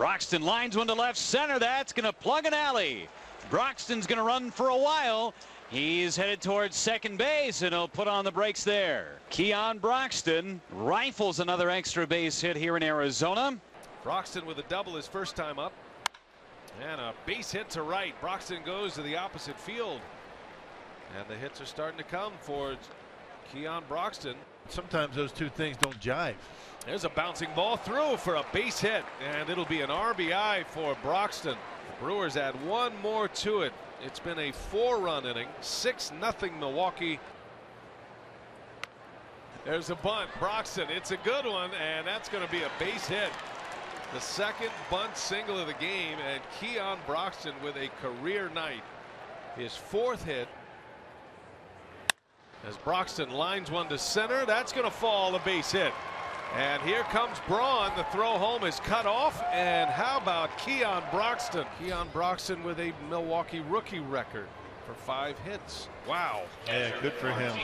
Broxton lines one to left center. That's going to plug an alley. Broxton's going to run for a while. He's headed towards second base, and he'll put on the brakes there. Keon Broxton rifles another extra base hit here in Arizona. Broxton with a double his first time up. And a base hit to right. Broxton goes to the opposite field. And the hits are starting to come for Keon Broxton. Sometimes those two things don't jive. There's a bouncing ball through for a base hit, and it'll be an RBI for Broxton. The Brewers add one more to it. It's been a four-run inning, 6 nothing Milwaukee. There's a bunt. Broxton, it's a good one, and that's going to be a base hit. The second bunt single of the game, and Keon Broxton with a career night. His fourth hit as Broxton lines one to center. That's going to fall a base hit. And here comes Braun. The throw home is cut off. And how about Keon Broxton? Keon Broxton with a Milwaukee rookie record for five hits. Wow. Yeah, good for him.